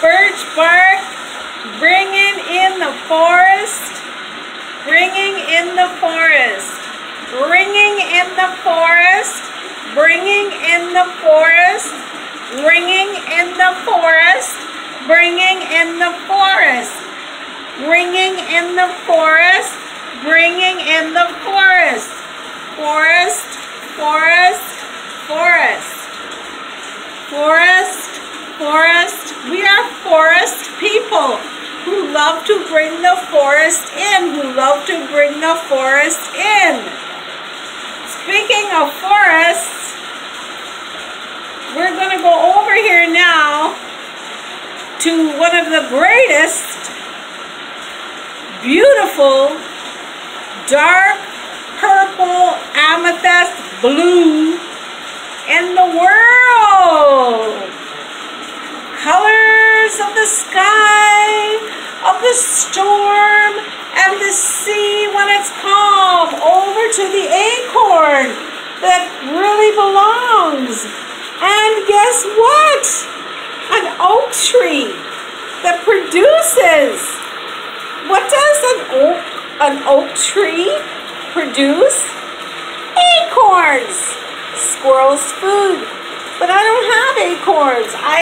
birch bark, bringing in the forest, bringing in the forest, ringing in the forest, bringing in the forest, ringing in the forest, bringing in the forest, ringing in the forest, bringing in the forest, forest, forest, forest, forest, forest. We are forest people who love to bring the forest in, who love to bring the forest in. Speaking of forests, we're going to go over here now to one of the greatest, beautiful, dark purple amethyst blue in the world. Colors sky, of the storm, and the sea when it's calm, over to the acorn that really belongs. And guess what? An oak tree that produces. What does an oak, an oak tree produce? Acorns. Squirrel's food. But I don't have acorns. I